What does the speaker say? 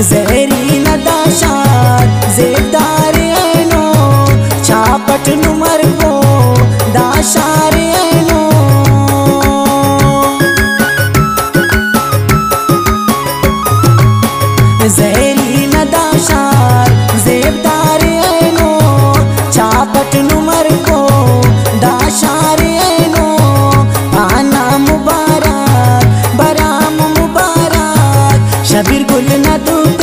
quiser ir ना शबीर गुल न दूते